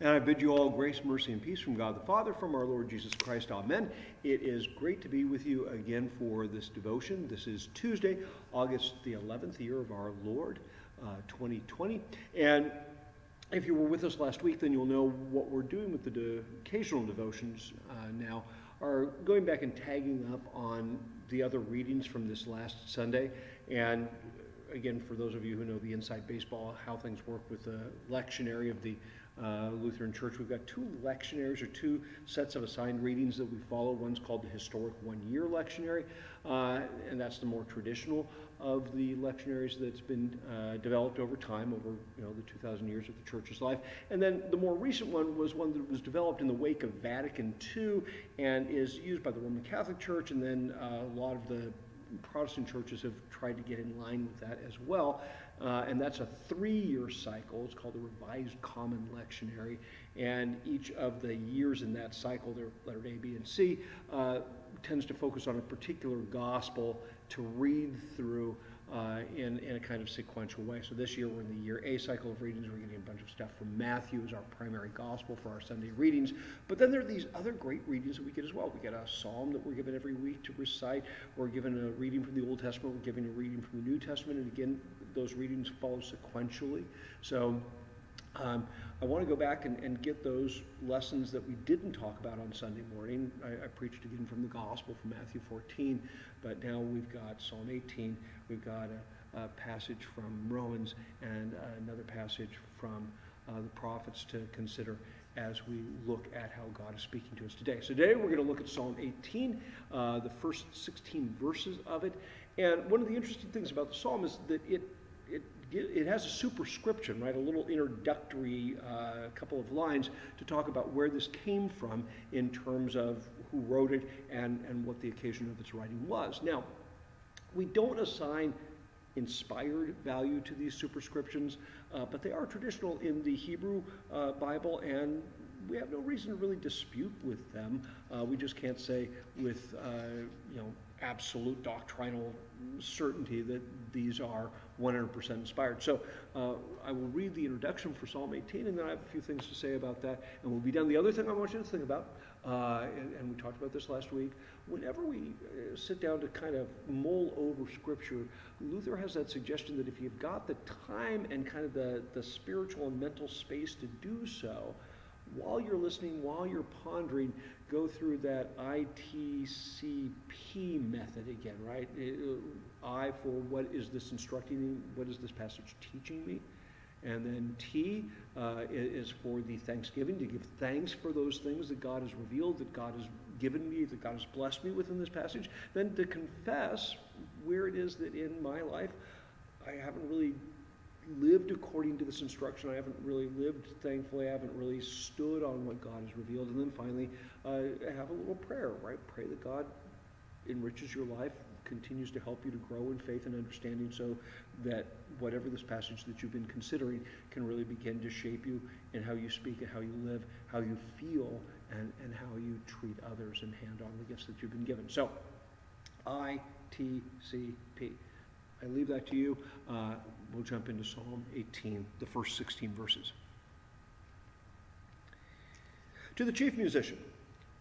And I bid you all grace, mercy, and peace from God the Father, from our Lord Jesus Christ. Amen. It is great to be with you again for this devotion. This is Tuesday, August the 11th, year of our Lord, uh, 2020. And if you were with us last week, then you'll know what we're doing with the de- occasional devotions uh, now are going back and tagging up on the other readings from this last Sunday. And again, for those of you who know the inside baseball, how things work with the lectionary of the uh, Lutheran Church. We've got two lectionaries or two sets of assigned readings that we follow. One's called the Historic One Year Lectionary, uh, and that's the more traditional of the lectionaries that's been uh, developed over time, over you know the 2,000 years of the Church's life. And then the more recent one was one that was developed in the wake of Vatican II and is used by the Roman Catholic Church, and then uh, a lot of the Protestant churches have tried to get in line with that as well. Uh, and that's a three year cycle. It's called the Revised Common Lectionary. And each of the years in that cycle, they're lettered A, B, and C, uh, tends to focus on a particular gospel to read through uh, in, in a kind of sequential way. So this year we're in the year A cycle of readings. We're getting a bunch of stuff from Matthew as our primary gospel for our Sunday readings. But then there are these other great readings that we get as well. We get a psalm that we're given every week to recite. We're given a reading from the Old Testament. We're given a reading from the New Testament. And again, those readings follow sequentially. So um, I want to go back and, and, get those lessons that we didn't talk about on Sunday morning. I, I, preached again from the Gospel from Matthew 14, but now we've got Psalm 18, we've got a, a passage from Romans, and another passage from uh, the prophets to consider as we look at how God is speaking to us today. So today we're going to look at Psalm 18, uh, the first 16 verses of it. And one of the interesting things about the psalm is that it it, it has a superscription, right? A little introductory uh, couple of lines to talk about where this came from in terms of who wrote it and, and what the occasion of its writing was. Now, we don't assign inspired value to these superscriptions, uh, but they are traditional in the Hebrew uh, Bible, and we have no reason to really dispute with them. Uh, we just can't say with uh, you know absolute doctrinal certainty that these are 100% inspired. So uh, I will read the introduction for Psalm 18, and then I have a few things to say about that, and we'll be done. The other thing I want you to think about, uh, and, and, we talked about this last week, whenever we uh, sit down to kind of mull over Scripture, Luther has that suggestion that if you've got the time and kind of the, the spiritual and mental space to do so, while you're listening, while you're pondering, go through that ITCP method again, right? Uh, I for what is this instructing me? What is this passage teaching me? And then T uh, is for the thanksgiving, to give thanks for those things that God has revealed, that God has given me, that God has blessed me within this passage. Then to confess where it is that in my life I haven't really lived according to this instruction. I haven't really lived, thankfully, I haven't really stood on what God has revealed. And then finally, uh, have a little prayer, right? Pray that God enriches your life, continues to help you to grow in faith and understanding so that whatever this passage that you've been considering can really begin to shape you in how you speak and how you live, how you feel, and, and how you treat others and hand on the gifts that you've been given. So, ITCP. I leave that to you. Uh, we'll jump into Psalm 18, the first 16 verses. To the chief musician,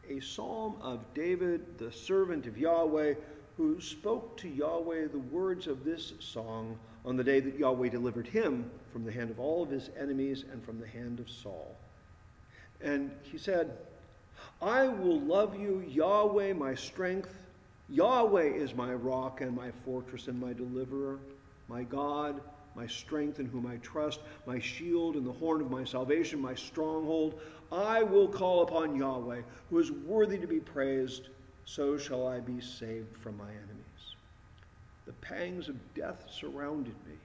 a psalm of David, the servant of Yahweh, who spoke to Yahweh the words of this song on the day that Yahweh delivered him from the hand of all of his enemies and from the hand of Saul. And he said, I will love you, Yahweh, my strength. Yahweh is my rock and my fortress and my deliverer, my God, my strength in whom I trust, my shield and the horn of my salvation, my stronghold. I will call upon Yahweh, who is worthy to be praised. So shall I be saved from my enemies. The pangs of death surrounded me.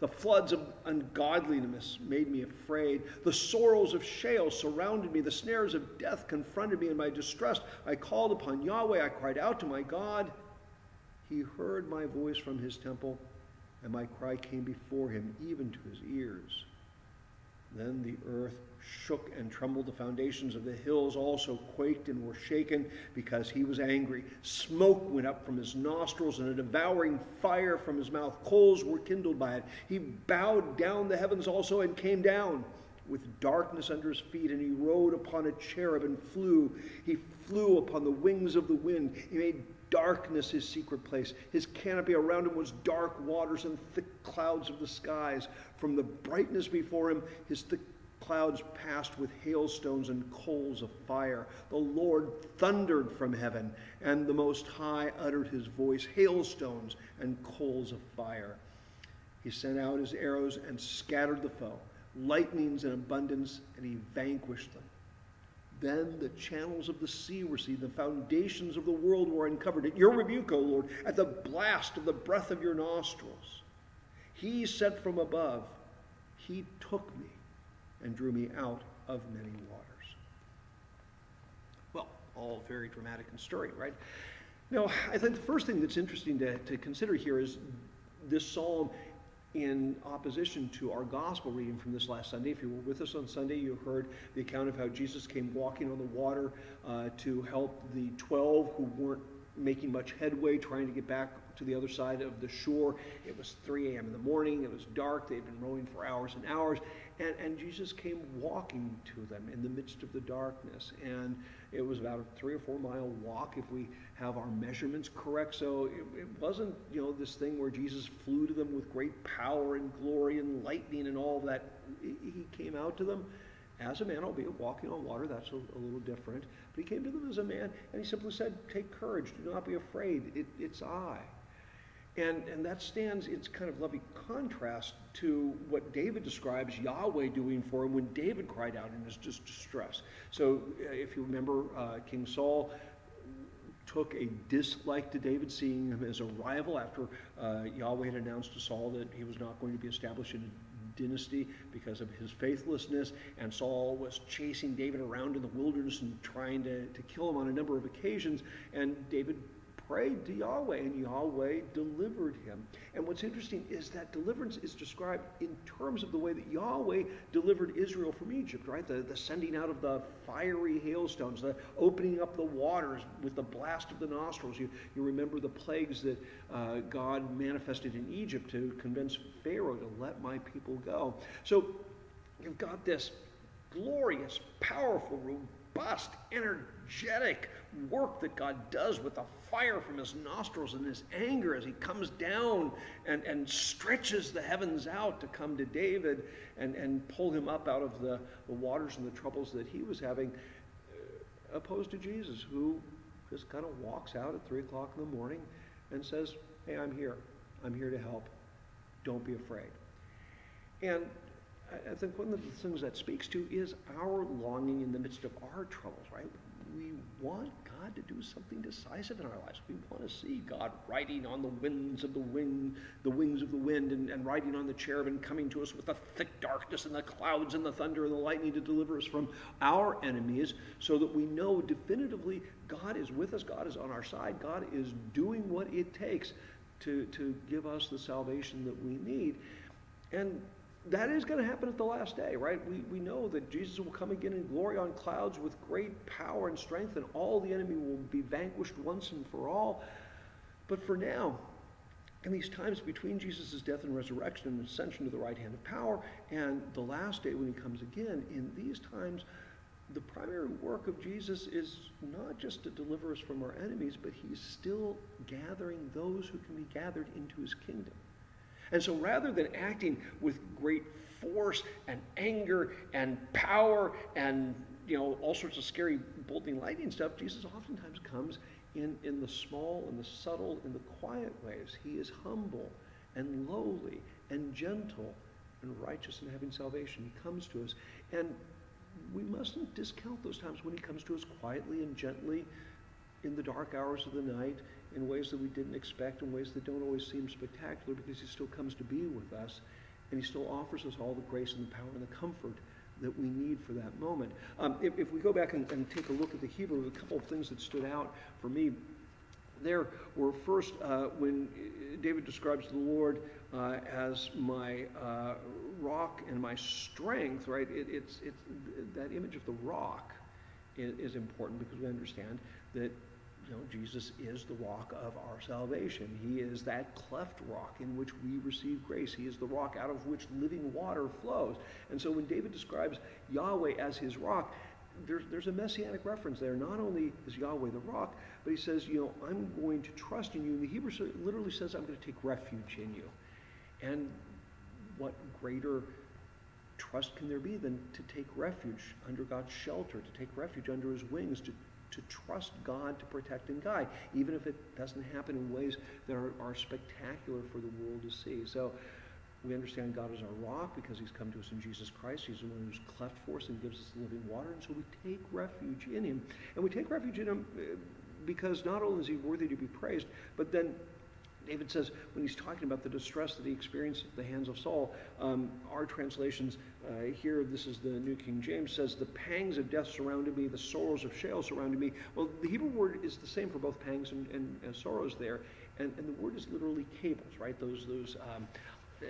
The floods of ungodliness made me afraid. The sorrows of Sheol surrounded me. The snares of death confronted me in my distress. I called upon Yahweh. I cried out to my God. He heard my voice from his temple and my cry came before him, even to his ears. Then the earth shook and trembled. The foundations of the hills also quaked and were shaken because he was angry. Smoke went up from his nostrils and a devouring fire from his mouth. Coals were kindled by it. He bowed down the heavens also and came down. With darkness under his feet, and he rode upon a cherub and flew. He flew upon the wings of the wind. He made darkness his secret place. His canopy around him was dark waters and thick clouds of the skies. From the brightness before him, his thick clouds passed with hailstones and coals of fire. The Lord thundered from heaven, and the Most High uttered his voice, hailstones and coals of fire. He sent out his arrows and scattered the foe, lightnings in abundance, and he vanquished them. Then the channels of the sea were seen, the foundations of the world were uncovered. At your rebuke, O Lord, at the blast of the breath of your nostrils, he sent from above, he took me and drew me out of many waters. Well, all very dramatic and stirring, right? Now, I think the first thing that's interesting to, to consider here is this psalm in opposition to our gospel reading from this last Sunday. If you were with us on Sunday, you heard the account of how Jesus came walking on the water uh, to help the 12 who weren't making much headway trying to get back to the other side of the shore. It was 3 a.m. in the morning. It was dark. They'd been rowing for hours and hours. And, and Jesus came walking to them in the midst of the darkness. And it was about a three or four mile walk if we have our measurements correct. So it, it wasn't, you know, this thing where Jesus flew to them with great power and glory and lightning and all that. He came out to them as a man, albeit walking on water, that's a, a, little different. But he came to them as a man, and he simply said, Take courage, do not be afraid, it, it's I. And, and that stands in kind of lovely contrast to what David describes Yahweh doing for him when David cried out in his just distress. So uh, if you remember, uh, King Saul took a dislike to David, seeing him as a rival after uh, Yahweh had announced to Saul that he was not going to be established in a dynasty because of his faithlessness. And Saul was chasing David around in the wilderness and trying to, to kill him on a number of occasions. And David prayed to Yahweh, and Yahweh delivered him. And what's interesting is that deliverance is described in terms of the way that Yahweh delivered Israel from Egypt, right? The, the sending out of the fiery hailstones, the opening up the waters with the blast of the nostrils. You, you remember the plagues that uh, God manifested in Egypt to convince Pharaoh to let my people go. So you've got this glorious, powerful, robust, energetic work that God does with the fire from his nostrils and his anger as he comes down and, and stretches the heavens out to come to David and, and pull him up out of the, the waters and the troubles that he was having, uh, opposed to Jesus, who just kind of walks out at 3 o'clock in the morning and says, Hey, I'm here. I'm here to help. Don't be afraid. And I think one of the things that speaks to is our longing in the midst of our troubles, right? We want God to do something decisive in our lives. We want to see God riding on the winds of the wind, the wings of the wind, and, and riding on the cherub and coming to us with the thick darkness and the clouds and the thunder and the lightning to deliver us from our enemies, so that we know definitively God is with us, God is on our side, God is doing what it takes to, to give us the salvation that we need. And that is going to happen at the last day, right? We, we know that Jesus will come again in glory on clouds with great power and strength, and all the enemy will be vanquished once and for all. But for now, in these times between Jesus' death and resurrection and ascension to the right hand of power and the last day when he comes again, in these times, the primary work of Jesus is not just to deliver us from our enemies, but he's still gathering those who can be gathered into his kingdom. And so rather than acting with great force and anger and power and you know all sorts of scary bolting lightning stuff, Jesus oftentimes comes in, in the small and the subtle and the quiet ways. He is humble and lowly and gentle and righteous and having salvation. He comes to us. And we mustn't discount those times when he comes to us quietly and gently in the dark hours of the night in ways that we didn't expect, in ways that don't always seem spectacular, because he still comes to be with us, and he still offers us all the grace and the power and the comfort that we need for that moment. Um, if, if, we go back and, and, take a look at the Hebrew, a couple of things that stood out for me there were first uh, when David describes the Lord uh, as my uh, rock and my strength, right? It, it's, it's that image of the rock is, is important because we understand that you know, Jesus is the rock of our salvation. He is that cleft rock in which we receive grace. He is the rock out of which living water flows. And so when David describes Yahweh as his rock, there's, there's a messianic reference there. Not only is Yahweh the rock, but he says, you know, I'm going to trust in you. And the Hebrew literally says, I'm going to take refuge in you. And what greater trust can there be than to take refuge under God's shelter, to take refuge under his wings, to, to trust God to protect and guide, even if it doesn't happen in ways that are, are spectacular for the world to see. So we understand God is our rock because he's come to us in Jesus Christ. He's the one who's cleft for us and gives us the living water. And so we take refuge in him. And we take refuge in him uh, because not only is he worthy to be praised, but then David says when he's talking about the distress that he experienced at the hands of Saul, um, our translations uh, here, this is the New King James, says, The pangs of death surrounded me, the sorrows of Sheol surrounded me. Well, the Hebrew word is the same for both pangs and, and, and sorrows there. And, and the word is literally cables, right? Those, those um, uh,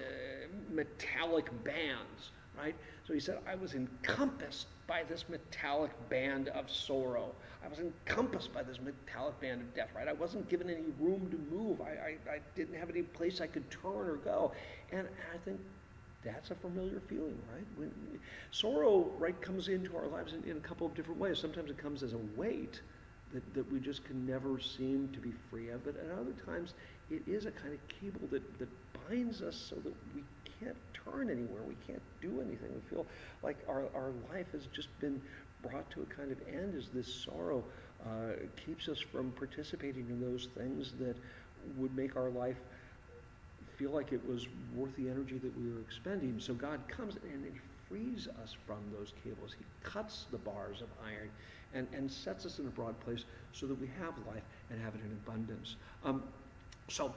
metallic bands, right? So he said, I was encompassed by this metallic band of sorrow. I was encompassed by this metallic band of death, right? I wasn't given any room to move. I, I, I didn't have any place I could turn or go. And I think that's a familiar feeling, right? When sorrow, right, comes into our lives in, in a couple of different ways. Sometimes it comes as a weight that, that we just can never seem to be free of. But at other times, it is a kind of cable that, that binds us so that we can't turn anywhere. We can't do anything. We feel like our, our life has just been brought to a kind of end as this sorrow uh, keeps us from participating in those things that would make our life feel like it was worth the energy that we were expending. So God comes and he frees us from those cables. He cuts the bars of iron and, and sets us in a broad place so that we have life and have it in abundance. Um, so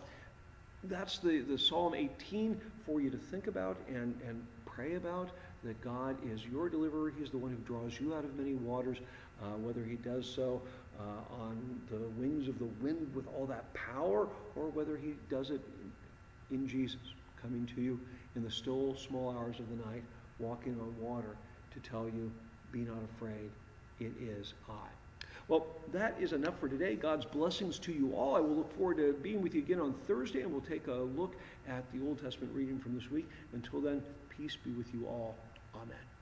that's the, the Psalm 18 for you to think about and, and pray about that God is your deliverer. He's the one who draws you out of many waters, uh, whether he does so uh, on the wings of the wind with all that power or whether he does it in Jesus, coming to you in the still small hours of the night, walking on water to tell you, be not afraid, it is I. Well, that is enough for today. God's blessings to you all. I will look forward to being with you again on Thursday, and we'll take a look at the Old Testament reading from this week. Until then, peace be with you all. Amen.